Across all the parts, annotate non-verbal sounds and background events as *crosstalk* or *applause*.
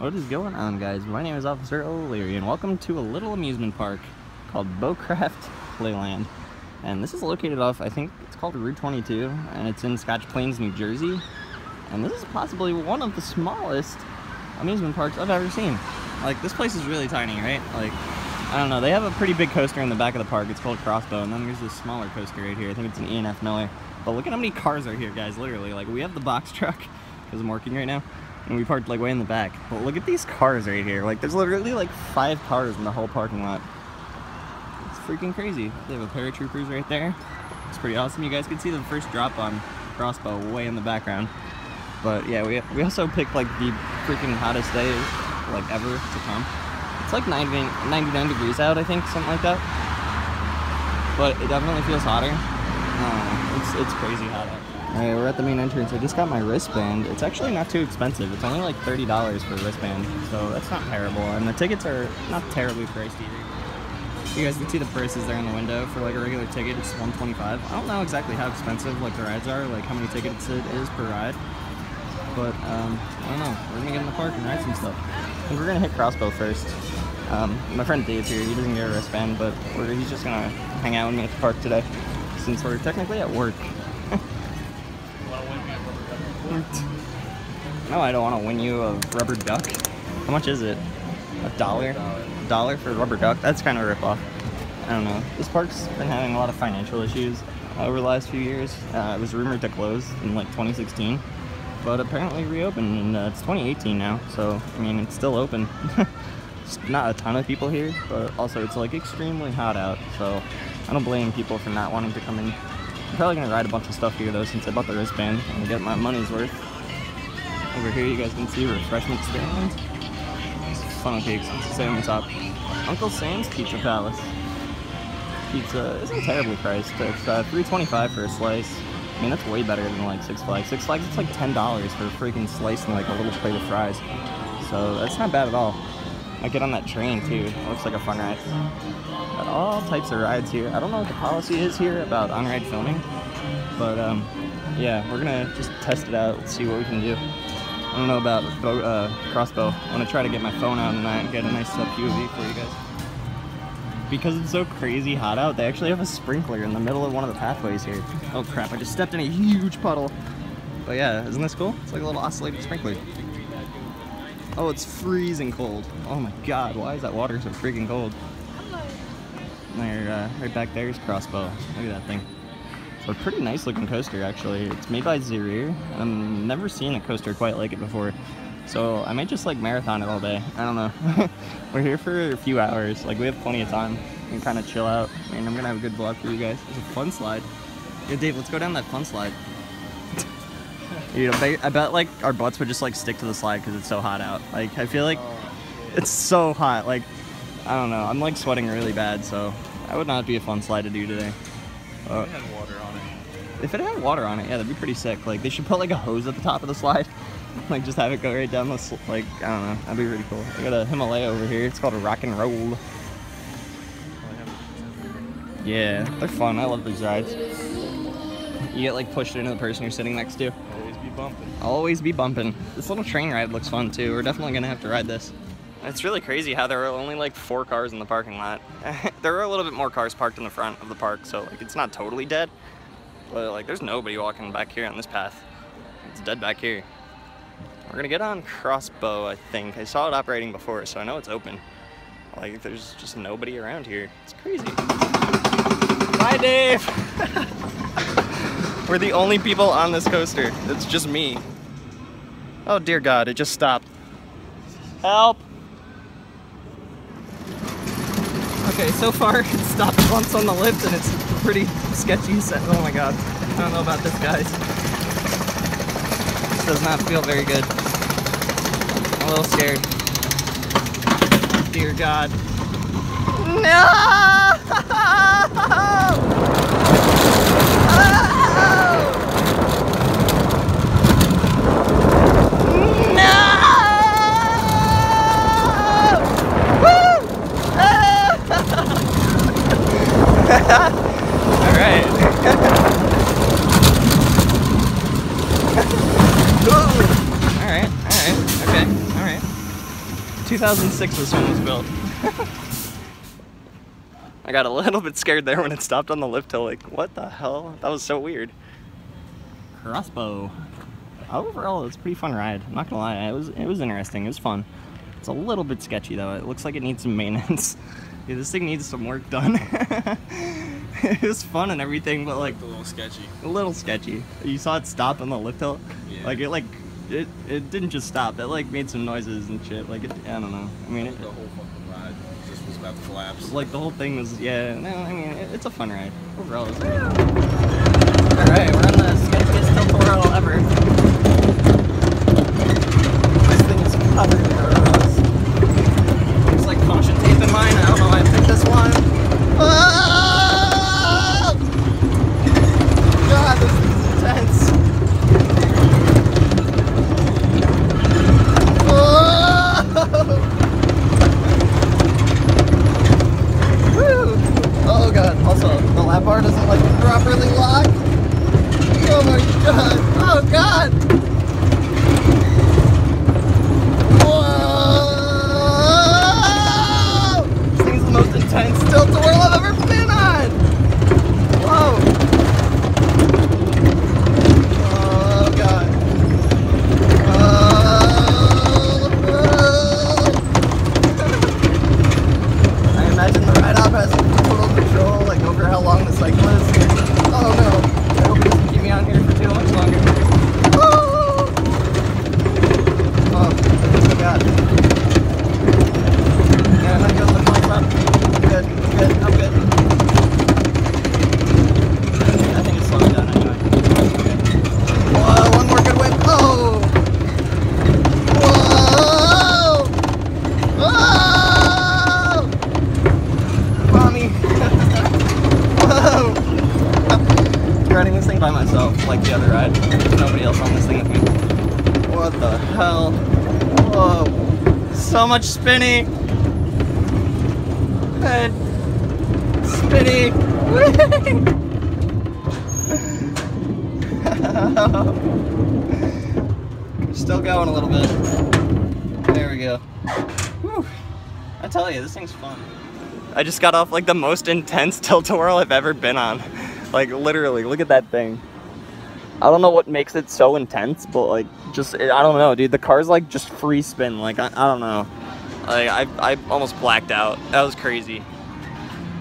What is going on guys? My name is Officer O'Leary and welcome to a little amusement park called Bowcraft Playland. And this is located off, I think it's called Route 22 and it's in Scotch Plains, New Jersey. And this is possibly one of the smallest amusement parks I've ever seen. Like this place is really tiny, right? Like, I don't know, they have a pretty big coaster in the back of the park. It's called Crossbow and then there's this smaller coaster right here. I think it's an E&F Miler. But look at how many cars are here guys, literally. Like we have the box truck because I'm working right now and we parked like way in the back. But look at these cars right here. Like there's literally like five cars in the whole parking lot. It's freaking crazy. They have a paratroopers right there. It's pretty awesome. You guys can see the first drop on crossbow way in the background. But yeah, we, we also picked like the freaking hottest day like ever to come. It's like 90, 99 degrees out, I think, something like that. But it definitely feels hotter. Uh, it's, it's crazy hot out. Alright, we're at the main entrance. I just got my wristband. It's actually not too expensive. It's only like $30 for a wristband, so that's not terrible. And the tickets are not terribly priced either. You guys can see the prices there in the window. For like a regular ticket, it's 125 I don't know exactly how expensive like the rides are, like how many tickets it is per ride. But, um, I don't know. We're gonna get in the park and ride some stuff. And we're gonna hit Crossbow first. Um, my friend Dave's here. He doesn't get a wristband, but he's just gonna hang out with me at the park today, since we're technically at work. No, I don't want to win you a rubber duck. How much is it? A dollar? A dollar for a rubber duck? That's kind of a ripoff. I don't know. This park's been having a lot of financial issues over the last few years. Uh, it was rumored to close in like 2016, but apparently reopened, and uh, it's 2018 now. So I mean, it's still open. *laughs* not a ton of people here, but also it's like extremely hot out. So I don't blame people for not wanting to come in. Probably gonna ride a bunch of stuff here though, since I bought the wristband and get my money's worth. Over here you guys can see refreshment stand. Funnel cakes, say on top. Uncle Sam's Pizza Palace. Pizza isn't terribly priced. It's uh, 3.25 for a slice. I mean, that's way better than like Six Flags. Six Flags, it's like $10 for a freaking slice and like a little plate of fries. So that's not bad at all. I get on that train too. It looks like a fun ride. Got all types of rides here. I don't know what the policy is here about on-ride filming, but um, yeah, we're gonna just test it out. See what we can do. I don't know about uh, crossbow. I want to try to get my phone out and get a nice uh, POV for you guys. Because it's so crazy hot out, they actually have a sprinkler in the middle of one of the pathways here. Oh crap, I just stepped in a huge puddle. But yeah, isn't this cool? It's like a little oscillating sprinkler. Oh, it's freezing cold. Oh my god, why is that water so freaking cold? There, uh, right back there is crossbow. Look at that thing. So a pretty nice looking coaster actually. It's made by Zierer. I've never seen a coaster quite like it before. So I might just like marathon it all day. I don't know. *laughs* We're here for a few hours. Like we have plenty of time. Can kind of chill out. Mean, I'm gonna have a good vlog for you guys. It's a fun slide. Yeah, Dave, let's go down that fun slide. You know, I bet like our butts would just like stick to the slide because it's so hot out. Like I feel like it's so hot. Like I don't know. I'm like sweating really bad, so that would not be a fun slide to do today. Uh, it had water on it. If it had water on it, yeah, that'd be pretty sick. Like, they should put like a hose at the top of the slide. *laughs* like, just have it go right down the, like, I don't know. That'd be pretty cool. I got a Himalaya over here. It's called a rock and roll. Yeah, they're fun. I love these rides. You get like pushed into the person you're sitting next to. Always be bumping. Always be bumping. This little train ride looks fun too. We're definitely gonna have to ride this. It's really crazy how there are only like four cars in the parking lot. *laughs* there are a little bit more cars parked in the front of the park, so like it's not totally dead. But like there's nobody walking back here on this path. It's dead back here. We're gonna get on Crossbow, I think. I saw it operating before, so I know it's open. Like there's just nobody around here. It's crazy. Bye, Dave! *laughs* We're the only people on this coaster. It's just me. Oh dear God, it just stopped. Help! Okay, so far *laughs* it stopped once on the lift and it's pretty sketchy set. Oh my god. I don't know about this, guys. This does not feel very good. I'm a little scared. Dear God. No! Alright. alright, alright, okay, alright. 2006 this one was built. *laughs* I got a little bit scared there when it stopped on the lift hill. Like, what the hell? That was so weird. Crossbow. Overall, it's a pretty fun ride. I'm not gonna lie, it was it was interesting. It was fun. It's a little bit sketchy though. It looks like it needs some maintenance. *laughs* yeah, this thing needs some work done. *laughs* it was fun and everything, but like a little sketchy. a little sketchy. You saw it stop on the lift hill. Yeah. Like it like it, it didn't just stop. It like made some noises and shit. Like it, I don't know. I mean, it, The whole fucking ride just was about to collapse. like the whole thing was yeah. No, I mean it, it's a fun ride overall. It's great. All right, we're on the sketchiest tilt world ever. This thing is covered in arrows. Looks like caution tape in mine. I don't know why I picked this one. Ah! God, this is intense. Woo! Oh god. Also, the lap bar doesn't like properly lock. Oh my god. Oh god. Whoa! This thing's the most intense tilt-a-whirl I've ever been on. Whoa. Oh god. Oh. I imagine the ride op has total control, like over how long the cycle is. Oh no! I hope it doesn't keep me on here for too much longer. Oh, oh my god. Yeah, let go of the pump up. Good, good, I'm good. I think it's slowing down anyway. Okay. Whoa, one more good whip. Oh! Whoa! Whoa! Mommy! Whoa! Riding this thing by myself, like the other ride. There's nobody else on this thing with me. What the hell? Whoa! So much spinny! And spinny! *laughs* Still going a little bit. There we go. Whew. I tell you, this thing's fun. I just got off like the most intense *laughs* tilt-a-whirl I've ever been on. Like literally, look at that thing. I don't know what makes it so intense, but like just I don't know, dude. The car's like just free spin. Like I, I don't know. Like I I almost blacked out. That was crazy.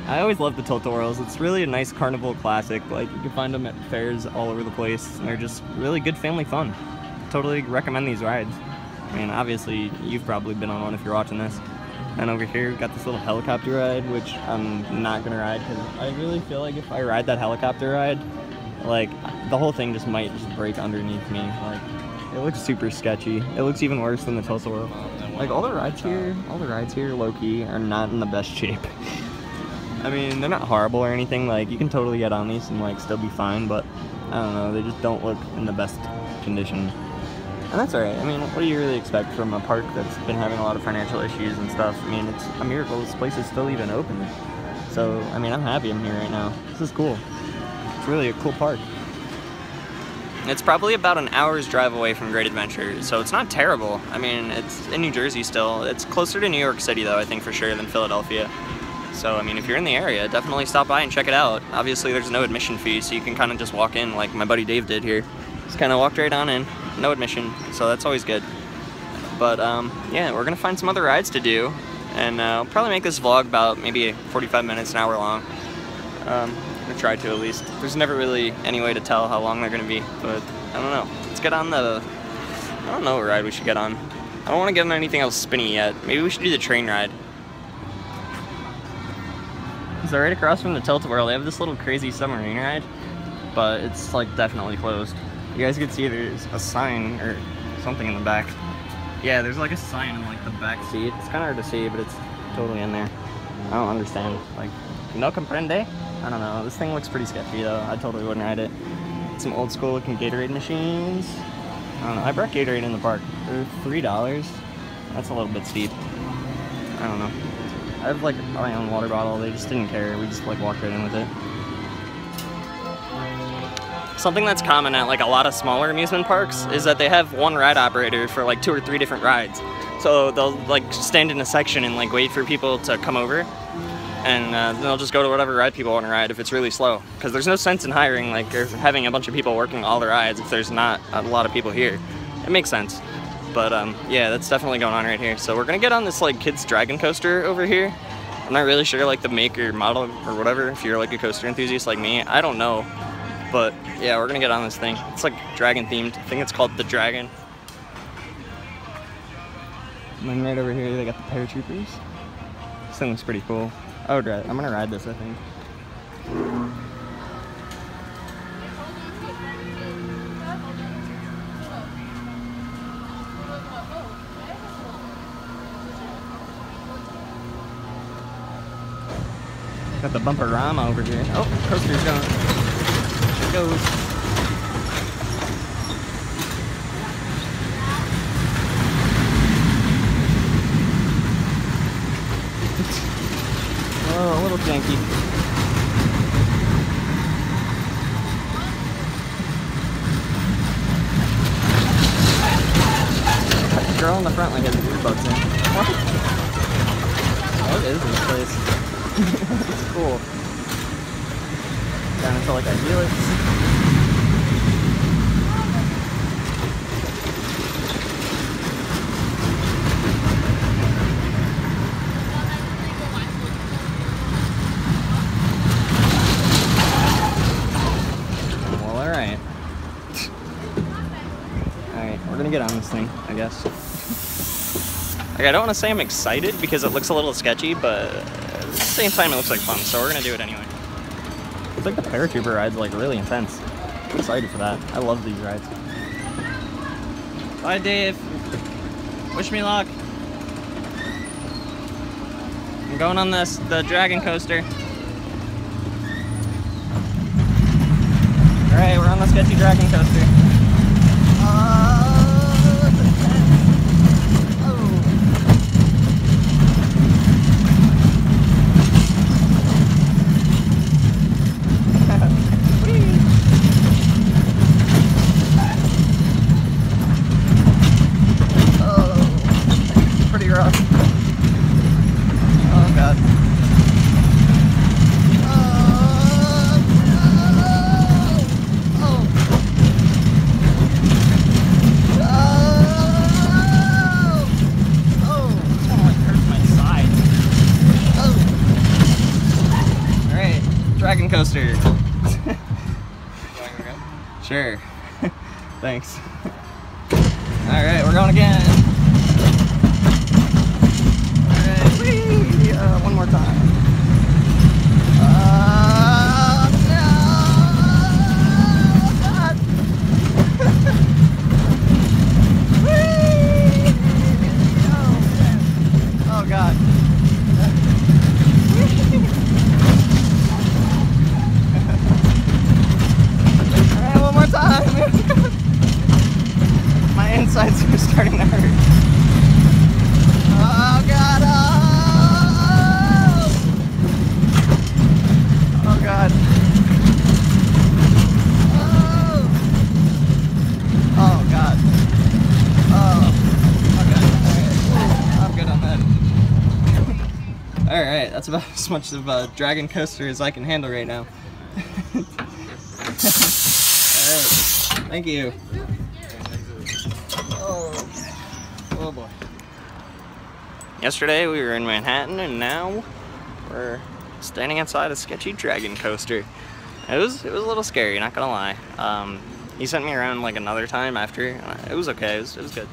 I always love the tilt-a-whirls. It's really a nice carnival classic. Like you can find them at fairs all over the place. They're just really good family fun. Totally recommend these rides. I mean, obviously you've probably been on one if you're watching this. And over here, we've got this little helicopter ride, which I'm not gonna ride because I really feel like if I ride that helicopter ride, like the whole thing just might just break underneath me. Like it looks super sketchy. It looks even worse than the World. Like all the rides here, uh, all the rides here, low key, are not in the best *laughs* shape. I mean, they're not horrible or anything. Like you can totally get on these and like still be fine, but I don't know. They just don't look in the best condition. And that's alright. I mean, what do you really expect from a park that's been having a lot of financial issues and stuff? I mean, it's a miracle this place is still even open. So, I mean, I'm happy I'm here right now. This is cool. It's really a cool park. It's probably about an hour's drive away from Great Adventure, so it's not terrible. I mean, it's in New Jersey still. It's closer to New York City, though, I think for sure, than Philadelphia. So, I mean, if you're in the area, definitely stop by and check it out. Obviously, there's no admission fee, so you can kind of just walk in like my buddy Dave did here. Just kind of walked right on in, no admission, so that's always good. But, um, yeah, we're gonna find some other rides to do, and uh, I'll probably make this vlog about maybe 45 minutes, an hour long. Um, gonna try to at least. There's never really any way to tell how long they're gonna be, but I don't know. Let's get on the. I don't know what ride we should get on. I don't want to get on anything else spinny yet. Maybe we should do the train ride. So right across from the Tilt-A-Whirl, they have this little crazy submarine ride, but it's like definitely closed. You guys can see there's a sign or something in the back. Yeah, there's like a sign in like the back seat. It's kind of hard to see, but it's totally in there. I don't understand. Like, no comprende? I don't know. This thing looks pretty sketchy though. I totally wouldn't ride it. Some old school looking Gatorade machines. I don't know. I brought Gatorade in the park. Three dollars. That's a little bit steep. I don't know. I have like my own water bottle. They just didn't care. We just like walked right in with it. Something that's common at like a lot of smaller amusement parks is that they have one ride operator for like two or three different rides. So they'll like stand in a section and like wait for people to come over, and uh, they'll just go to whatever ride people want to ride if it's really slow. Because there's no sense in hiring like or having a bunch of people working all the rides if there's not a lot of people here. It makes sense. But um, yeah, that's definitely going on right here. So we're gonna get on this like kids dragon coaster over here. I'm not really sure like the make or model or whatever. If you're like a coaster enthusiast like me, I don't know. But yeah, we're gonna get on this thing. It's like dragon themed. I think it's called the Dragon. And then right over here, they got the paratroopers. This thing looks pretty cool. I would ride. I'm gonna ride this, I think. Got the bumper rama over here. Oh, coaster's going. It goes. Janky. The girl in the front like has earbuds in. What? Oh, what is this place? *laughs* it's cool. Down until like a helix. Well, alright. Alright, we're gonna get on this thing, I guess. Like, I don't want to say I'm excited because it looks a little sketchy, but at the same time, it looks like fun, so we're gonna do it anyway. It's like the paratrooper ride's like really intense. I'm excited for that. I love these rides. Bye, Dave. Wish me luck. I'm going on this the dragon coaster. All right, we're on the sketchy dragon coaster. Oh, rough. Oh god. Dragon coaster. sure. Thanks. That's about *laughs* as much of a dragon coaster as I can handle right now. *laughs* Alright, thank you. Oh. oh boy. Yesterday we were in Manhattan and now we're standing outside a sketchy dragon coaster. It was it was a little scary, not gonna lie. Um, he sent me around like another time after. It was okay. It was, it was good.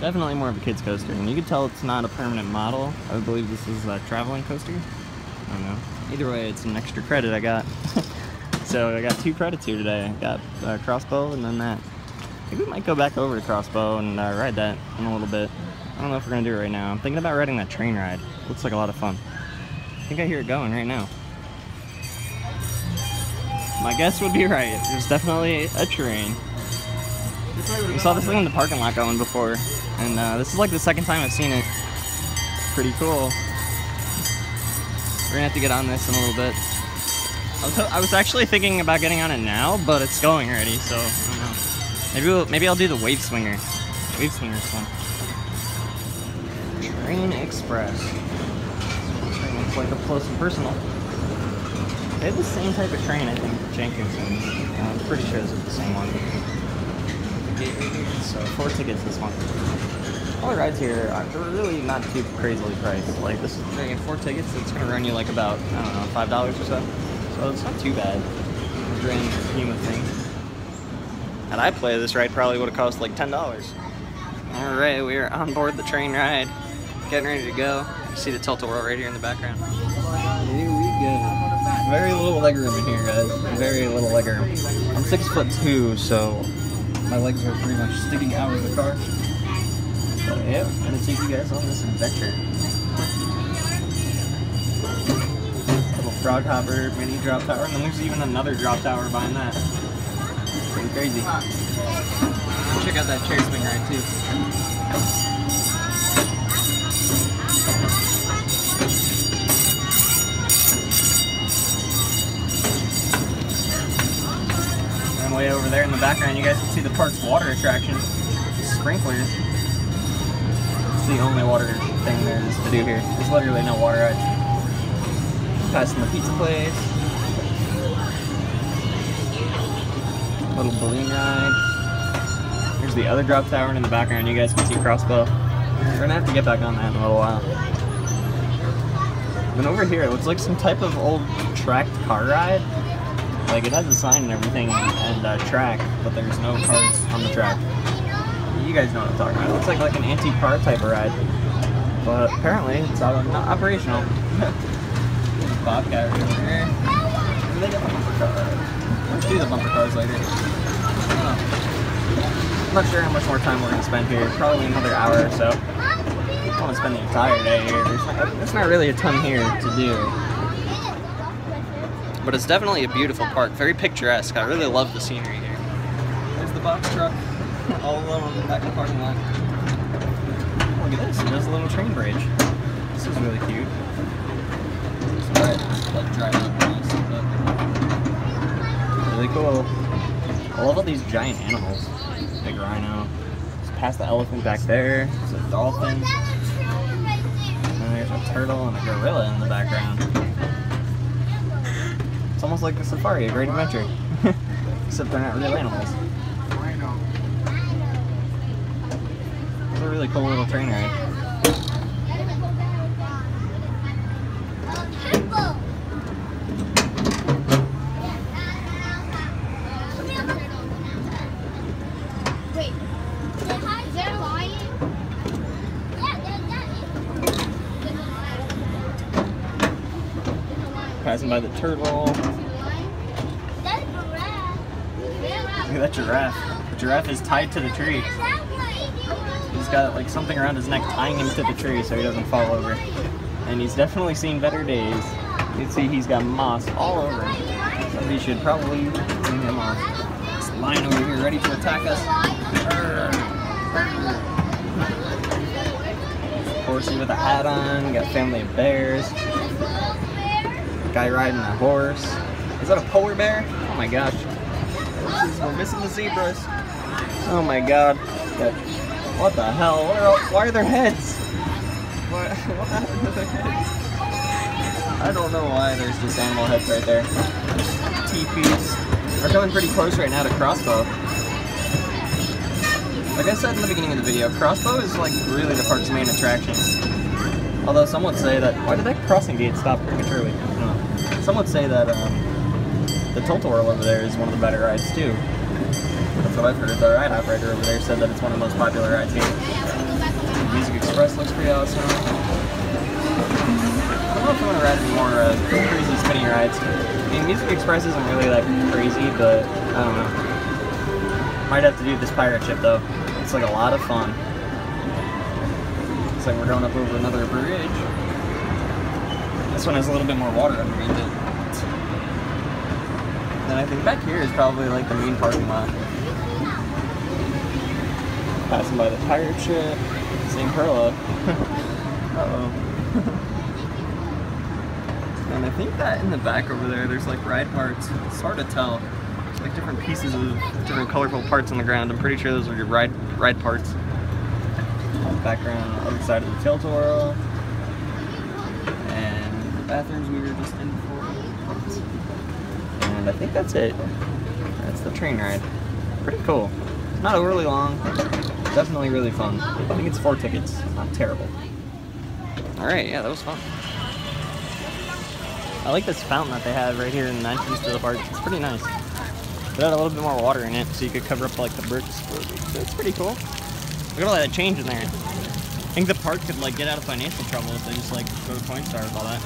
Definitely more of a kid's coaster, and you can tell it's not a permanent model. I believe this is a traveling coaster. I don't know. Either way, it's an extra credit I got. *laughs* so I got two credits here today. I got uh, crossbow and then that. I think we might go back over to crossbow and uh, ride that in a little bit. I don't know if we're gonna do it right now. I'm thinking about riding that train ride. Looks like a lot of fun. I think I hear it going right now. My guess would be right. There's definitely a train. We saw this thing in the parking lot going before, and uh, this is like the second time I've seen it. Pretty cool. We're gonna have to get on this in a little bit. I was, I was actually thinking about getting on it now, but it's going already, so I don't know. Maybe we'll, maybe I'll do the wave swinger. Wave swinger's fun. Grain Express. Train looks like up close and personal. They have the same type of train, I think, Jenkinson's. I'm pretty sure is the same one. So four tickets this one. All the rides here are really not too crazily priced. Like this is you four tickets, it's gonna run you like about I don't know five dollars or so. So it's not too bad. Grand scheme of things. Had iPlay this ride, probably would have cost like ten dollars. All right, we are on board the train ride, getting ready to go. You see the tilt-a-whirl right here in the background. Here we go. Very little leg room in here, guys. Very little leg room. I'm six foot two, so my legs are pretty much sticking out of the car. So yeah, I'm gonna take you guys on this adventure. Little frog hopper, mini drop tower, and then there's even another drop tower behind that. Pretty crazy. Check out that chair swing ride too. Way over there in the background, you guys can see the park's water attraction. Sprinklers. It's the only water thing there is to do here. There's literally no water rides. Passing the pizza place. Little balloon ride. Here's the other drop tower, and in the background, you guys can see Crossbow. We're gonna have to get back on that in a little while. Then over here, it looks like some type of old tracked car ride. Like it has a sign and everything and a track, but there's no cars on the track. You guys know what I'm talking about. It looks like like an antique car type of ride, but apparently it's not operational. *laughs* Bobcat right over here. Maybe they got bumper cars. Let's do the bumper cars later. I'm not sure how much more time we're gonna spend here. Probably another hour or so. I want to spend the entire day here. There's not, there's not really a ton here to do. But it's definitely a beautiful park, very picturesque. I really love the scenery here. There's the box truck, all alone on the back of the parking lot. Look at this, it has a little train bridge. This is really cute. Alright, like drive up Really cool. I love all these giant animals. Big rhino. Just past the elephant back there. There's a dolphin. And there's a turtle and a gorilla in the background. It's almost like a safari, a great adventure. *laughs* Except they're not real animals. It's a really cool little train ride. Passing by the turtle. Look That's a giraffe. at that giraffe. The giraffe is tied to the tree. He's got like something around his neck tying him to the tree so he doesn't fall over. And he's definitely seen better days. You can see he's got moss all over him. Somebody should probably bring him off. This lion over here ready to attack us. Horsey with a hat on, got family of bears. Guy riding a horse. Is that a polar bear? Oh my gosh. We're missing the zebras. Oh my god. What the hell? Are why are their heads? What, *laughs* what happened to their heads? I don't know why there's just animal heads right there. Teepees. We're coming pretty close right now to Crossbow. Like I said in the beginning of the video, Crossbow is like really the park's main attraction. Although some would say that, why did that crossing gate stop prematurely? I. Some would say that um, the Tilt-A-Whirl over there is one of the better rides too. That's what I've heard. The ride operator over there said that it's one of the most popular rides here. Music Express looks pretty awesome. I don't know if I want to ride more uh, crazy spinning rides. I mean, Music Express isn't really that crazy, but I don't know. Might have to do this pirate ship though. It's like a lot of fun. Looks like we're going up over another bridge. This one has a little bit more water underneath it. Then I think back here is probably like the main parking lot. Passing by the pirate ship. seeing Perla. *laughs* Uh-oh. *laughs* and I think that in the back over there, there's like ride parts. It's hard to tell. It's like different pieces of different colorful parts on the ground. I'm pretty sure those are your ride ride parts. background, other side of the tilt-a-whirl. And the bathrooms we were just in. And I think that's it. That's the train ride. Pretty cool. Not overly long. Definitely really fun. I think it's four tickets. Not terrible. Alright, yeah, that was fun. I like this fountain that they have right here in the entrance to the park. It's pretty nice. It had a little bit more water in it, so you could cover up like the bricks. So it's pretty cool. Look at all that change in there. I think the park could like get out of financial trouble if they just like go to Coinstar with all that.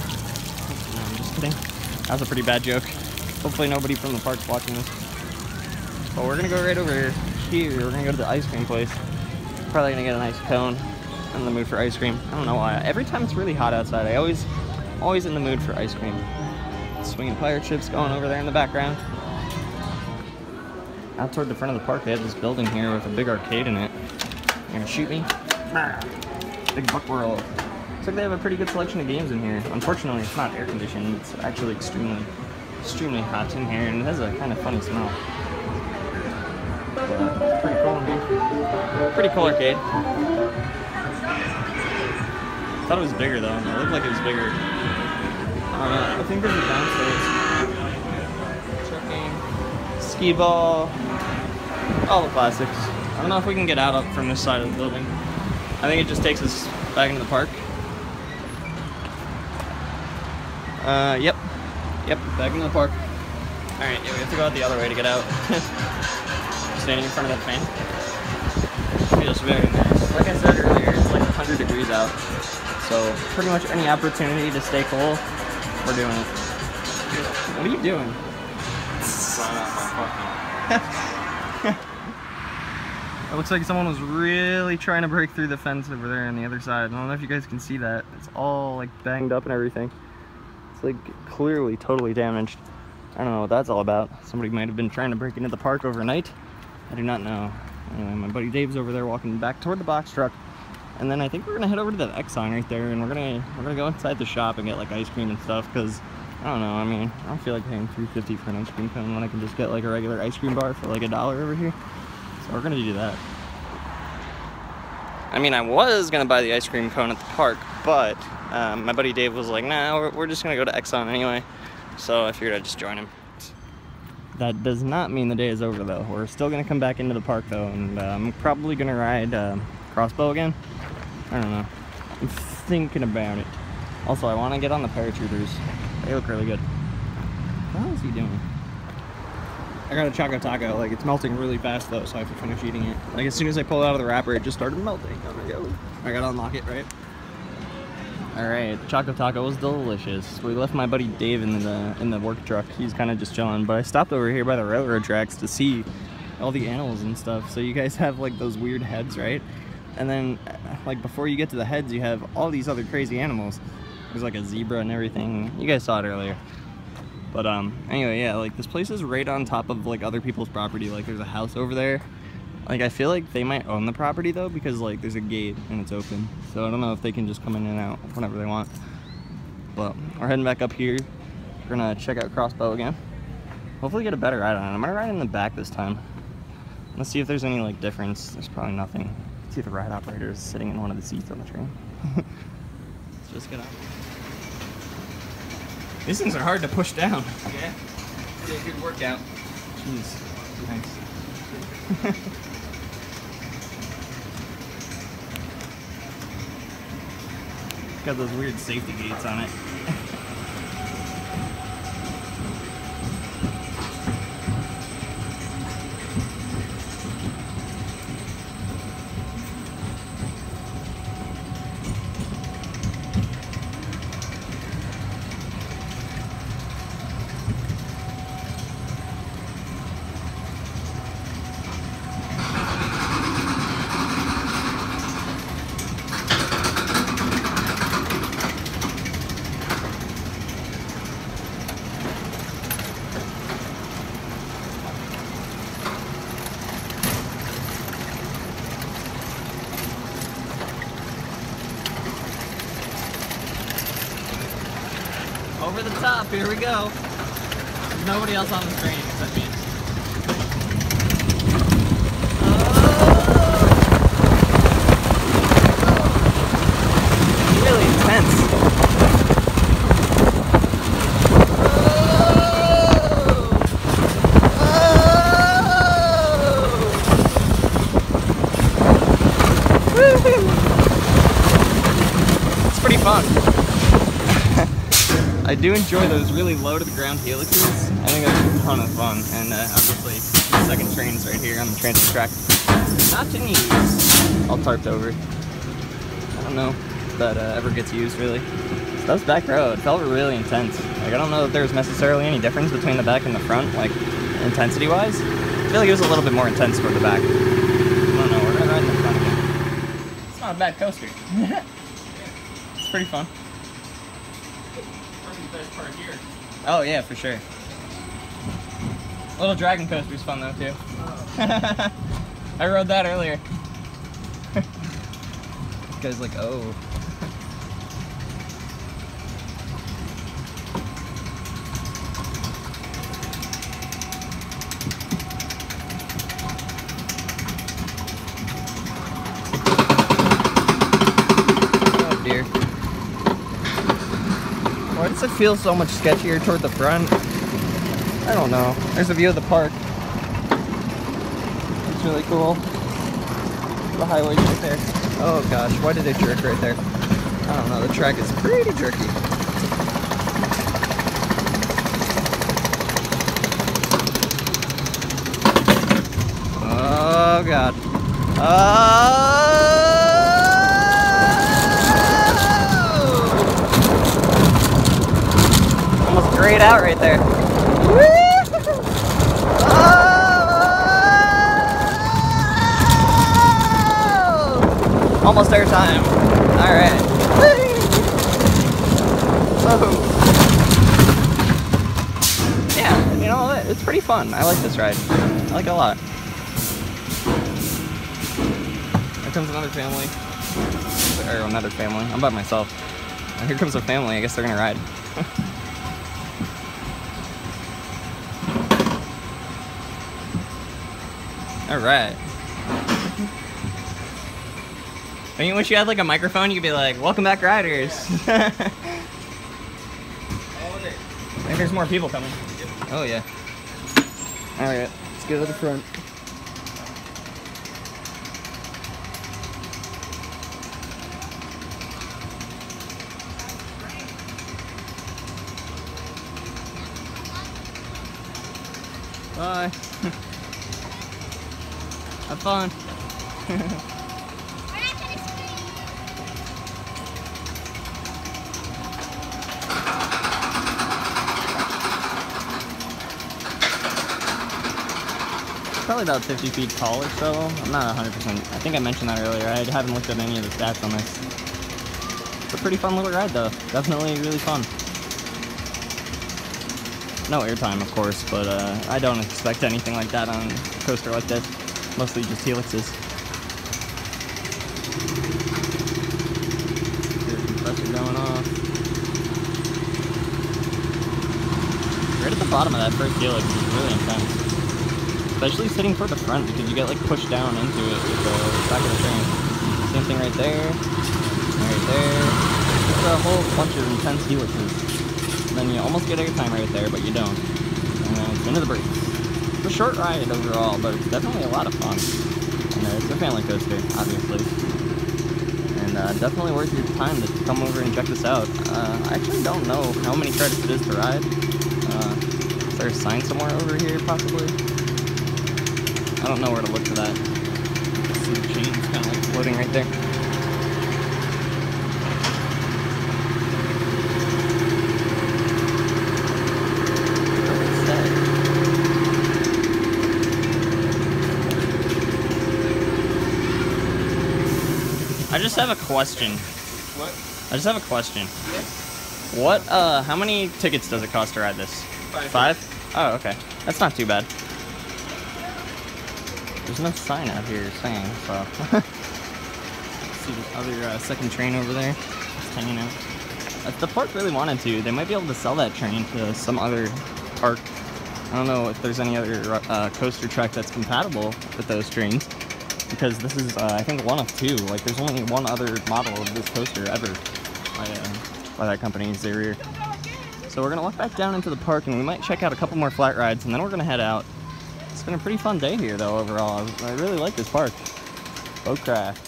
No, I'm just kidding. That was a pretty bad joke. Hopefully nobody from the park's watching this. But we're gonna go right over here. We're gonna go to the ice cream place. Probably gonna get a nice cone. I'm in the mood for ice cream. I don't know why. Every time it's really hot outside, I always, always in the mood for ice cream. Swinging pirate chips going over there in the background. Out toward the front of the park, they have this building here with a big arcade in it. You gonna shoot me? Big Buck World. Looks like they have a pretty good selection of games in here. Unfortunately, it's not air conditioned. It's actually extremely, extremely hot in here, and it has a kind of funny smell. But, pretty cool in here. Pretty cool arcade. Thought it was bigger though. It looked like it was bigger. Uh, I think there's a downstairs. Trucking, Skee-Ball, all the classics. I don't know if we can get out up from this side of the building. I think it just takes us back into the park. Uh, yep. Yep, back into the park. Alright, yeah, we have to go out the other way to get out. *laughs* Standing in front of that fan. Feels very nice. Like I said earlier, it's like 100 degrees out. So, pretty much any opportunity to stay cool, we're doing it. What are you doing? *laughs* It looks like someone was really trying to break through the fence over there on the other side. I don't know if you guys can see that. It's all like banged up and everything. Like clearly totally damaged. I don't know what that's all about. Somebody might have been trying to break into the park overnight. I do not know. Anyway, my buddy Dave's over there walking back toward the box truck. And then I think we're gonna head over to the Exxon right there and we're gonna we're gonna go inside the shop and get like ice cream and stuff because I don't know, I mean, I don't feel like paying 350 for an ice cream cone when I can just get like a regular ice cream bar for like a dollar over here. So we're gonna do that. I mean, I was gonna buy the ice cream cone at the park, but um, my buddy Dave was like, nah, we're, we're just gonna go to Exxon anyway. So I figured I'd just join him. That does not mean the day is over though. We're still gonna come back into the park though, and uh, I'm probably gonna ride uh, crossbow again. I don't know. I'm thinking about it. Also, I wanna get on the parachuters. They look really good. What is he doing? I got a Choco Taco. Like, it's melting really fast, though, so I have to finish eating it. Like, as soon as I pull it out of the wrapper, it just started melting. Oh my god. I gotta unlock it, right? Alright, Choco Taco was delicious. We left my buddy Dave in the in the work truck. He's kind of just chilling. But I stopped over here by the railroad tracks to see all the animals and stuff. So you guys *laughs* have, like, those weird heads, right? And then, uh, like, before you get to the heads, you have all these other crazy animals. There's, like, a zebra and everything. You guys saw it earlier. But um, anyway, yeah, like this place is right on top of like other people's property. Like there's a house over there. Like I feel like they might own the property though because like there's a gate and it's open. So I don't know if they can just come in and out whenever they want. But we're heading back up here. We're gonna check out Crossbow again. Hopefully get a better ride on it. I'm gonna ride in the back this time. Let's see if there's any like difference. There's probably nothing. Let's see if the ride operator is sitting in one of the seats on the train. Let's *laughs* just get out. These things are hard to push down. Yeah. Good workout. Jeez. Thanks. *laughs* Got those weird safety gates on it. *laughs* Over the top, here we go. Nobody else on the train except me. Oh! It's pretty fun. I do enjoy those really low to the ground helixes. I think that's a ton of fun. And uh, obviously, the second train's right here on the transit track. Not in use. All tarped over. I don't know that uh, ever gets used really. So that was back row. It felt really intense. Like I don't know if there's necessarily any difference between the back and the front, like intensity wise. I feel like it was a little bit more intense for the back. I don't know. We're right in the front again. It's not a bad coaster. *laughs* it's pretty fun. Oh yeah, for sure. Little dragon coaster's fun though too. *laughs* I rode that earlier. *laughs* Guy's like, oh. Oh dear. Why does it feels so much sketchier toward the front? I don't know. There's a view of the park. It's really cool. The highway's right there. Oh gosh, why did it jerk right there? I don't know, the track is pretty jerky. Oh god. Oh! Grayed out right there. Oh! Almost our time. All right. Oh. Yeah, you know? It's pretty fun. I like this ride. I like it a lot. Here comes another family. Or another family. I'm by myself. Here comes a family. I guess they're gonna ride. *laughs* All right. I mean, once you had like a microphone? you'd be like, "Welcome back, riders." I *laughs* think *laughs* there's more people coming. Oh yeah. All right, let's go to the front. Bye. Have fun. *laughs* Probably about 50 feet tall or so. I'm not 100%. I think I mentioned that earlier. I haven't looked at any of the stats on this. It's a pretty fun little ride though. Definitely really fun. No airtime, of course, but uh, I don't expect anything like that on a coaster like this. Mostly just helixes. Compressor going off. Right at the bottom of that first helix is really intense. Especially sitting toward the front because you get like pushed down into it with the back of the train. Same thing right there, right there. Just a whole bunch of intense helixes. And then you almost get airtime right there, but you don't. And then it's into the brakes. It's a short ride overall, but it's definitely a lot of fun. And uh, it's a family coaster, obviously. And uh, definitely worth your time to come over and check this out. Uh, I actually don't know how many credits it is to ride. Uh, is there a sign somewhere over here, possibly? I don't know where to look for that. See the chains kind of like floating right there. What's that? I just have a question. What? I just have a question. What, uh, how many tickets does it cost to ride this? Five. Five? Oh, okay. That's not too bad. There's no sign out here saying, so. *laughs* See the other uh, second train over there? Just hanging out. If the park really wanted to, they might be able to sell that train to some other park. I don't know if there's any other uh, coaster track that's compatible with those trains. Because this is, uh, I think, one of two. Like, there's only one other model of this coaster ever by, uh, by that company, Zierer. So we're gonna walk back down into the park and we might check out a couple more flat rides and then we're gonna head out. It's been a pretty fun day here though overall. I I really like this park. Bowcraft.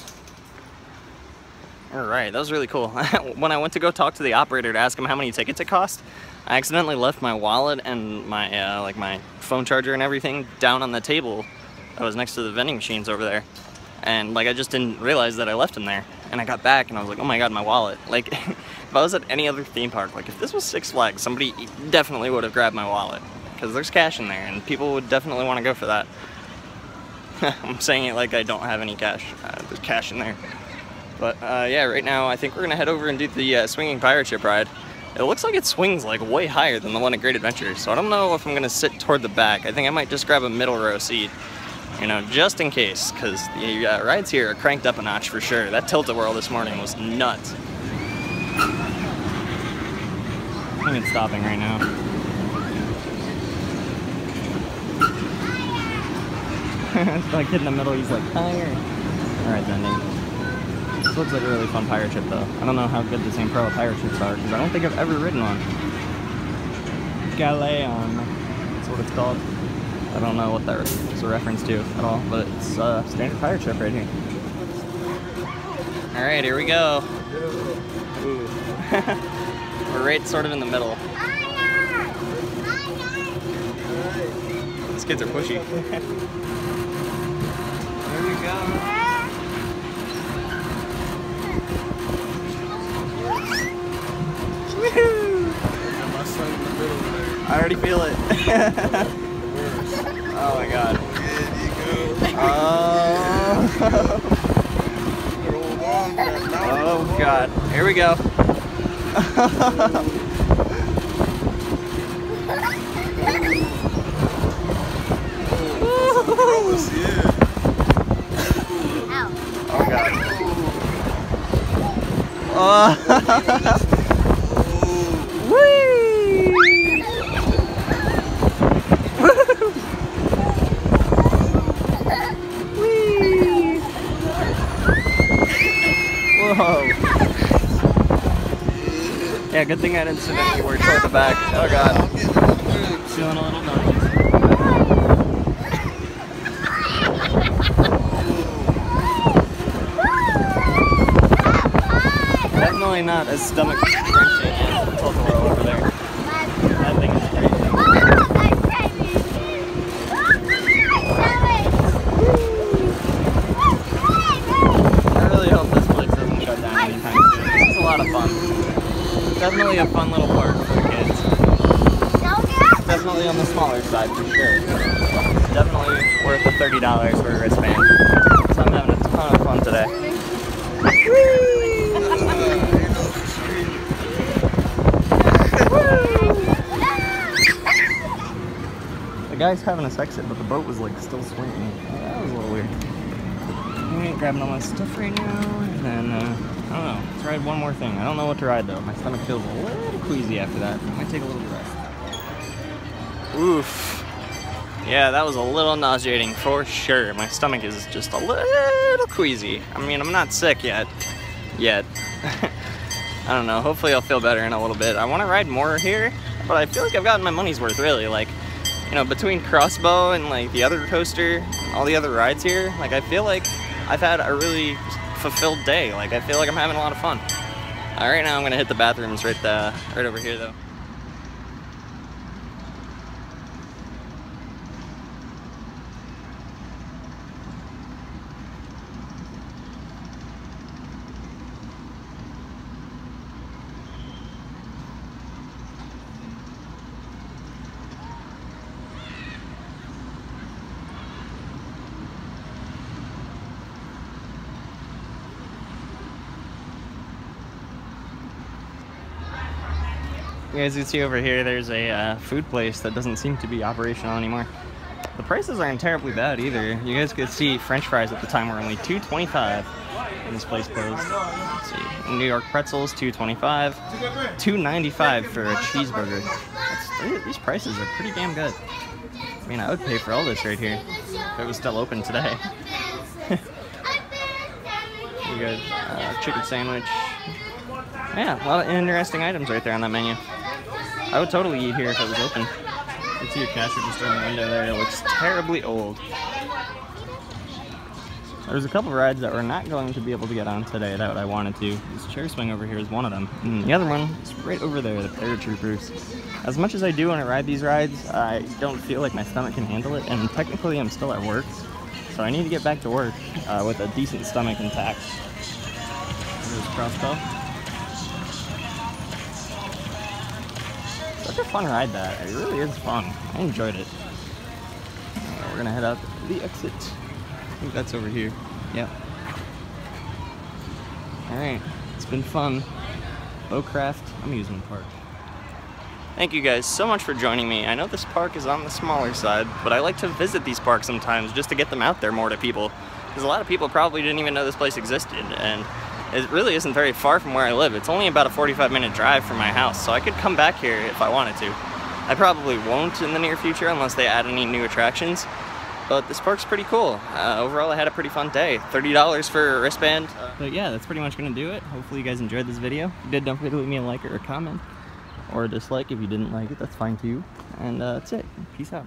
All right, that was really cool. *laughs* when I went to go talk to the operator to ask him how many tickets it cost, I accidentally left my wallet and my uh, like my phone charger and everything down on the table that was next to the vending machines over there. And like I just didn't realize that I left them there. And I got back and I was like, oh my god, my wallet. *laughs* Like if I was at any other theme park, like if this was Six Flags, somebody definitely would have grabbed my wallet because there's cash in there and people would definitely want to go for that. *laughs* I'm saying it like I don't have any cash. Uh, there's cash in there. But uh, yeah, right now I think we're gonna head over and do the uh, swinging pirate ship ride. It looks like it swings like way higher than the one at Great Adventure, so I don't know if I'm gonna sit toward the back. I think I might just grab a middle row seat, you know, just in case, because the uh, rides here are cranked up a notch for sure. That Tilt-A-Whirl this morning was nuts. I think it's stopping right now. *laughs* it's like in the middle, he's like, higher. Alright, bending. This looks like a really fun pirate ship though. I don't know how good the same Pro pirate ships are because I don't think I've ever ridden one. Galeon, that's what it's called. I don't know what that is a reference to at all, but it's a standard pirate ship right here. Alright, here we go. *laughs* We're right sort of in the middle. These kids are pushy. *laughs* there we go. I already feel it. *laughs* oh my god. Oh. *laughs* oh god. Here we go. *laughs* oh god. Oh. *laughs* Yeah, good thing I didn't sit anywhere toward the back. Oh god. Feeling a little nauseous. Definitely not as stomach wrenching as the Totoro over there. That thing is crazy. I really hope this place doesn't shut down anytime soon. This is a lot of fun definitely a fun little park for the kids. Definitely on the smaller side for sure. Definitely worth the $30 for a wristband. So I'm having a ton of fun today. the guy's having us exit, but the boat was like still swinging. That was a little weird. We ain't grabbing all my stuff right now, and then uh, I don't know. Let's ride one more thing. I don't know what to ride though. My stomach feels a little queasy after that. I might take a little rest. Oof. Yeah, that was a little nauseating for sure. My stomach is just a little queasy. I mean, I'm not sick yet. Yet. *laughs* I don't know. Hopefully I'll feel better in a little bit. I want to ride more here, but I feel like I've gotten my money's worth really. Like, you know, between Crossbow and like the other coaster, all the other rides here, like I feel like I've had a really fulfilled day. Like, I feel like I'm having a lot of fun. All right, now I'm gonna hit the bathrooms right, uh, right over here though. As you see over here, there's a uh, food place that doesn't seem to be operational anymore. The prices aren't terribly bad either. You guys could see French fries at the time were only $2.25 when this place closed. Let's see, New York pretzels, $2.25, $2.95 for a cheeseburger. That's, these prices are pretty damn good. I mean, I would pay for all this right here if it was still open today. *laughs* you got uh, chicken sandwich. Yeah, a lot of interesting items right there on that menu. I would totally eat here if it was open. You can see your cash register in the window there. It looks terribly old. There's a couple rides that we're not going to be able to get on today that I wanted to. This chair swing over here is one of them. And the other one is right over there, the paratroopers. As much as I do want to ride these rides, I don't feel like my stomach can handle it, and technically I'm still at work. So I need to get back to work uh, with a decent stomach intact. There's crossbow. Such a fun ride that. It really is fun. I enjoyed it. Uh, we're gonna head out the exit. I think that's over here. Yep. Alright, it's been fun. Bowcraft Amusement Park. Thank you guys so much for joining me. I know this park is on the smaller side, but I like to visit these parks sometimes just to get them out there more to people. Because a lot of people probably didn't even know this place existed, and it really isn't very far from where I live. It's only about a 45 minute drive from my house, so I could come back here if I wanted to. I probably won't in the near future unless they add any new attractions, but this park's pretty cool. Uh, overall, I had a pretty fun day. $30 for a wristband. but yeah, that's pretty much gonna do it. Hopefully you guys enjoyed this video. If you did, don't forget to leave me a like or a comment. Or a dislike if you didn't like it, that's fine too. And uh, that's it. Peace out.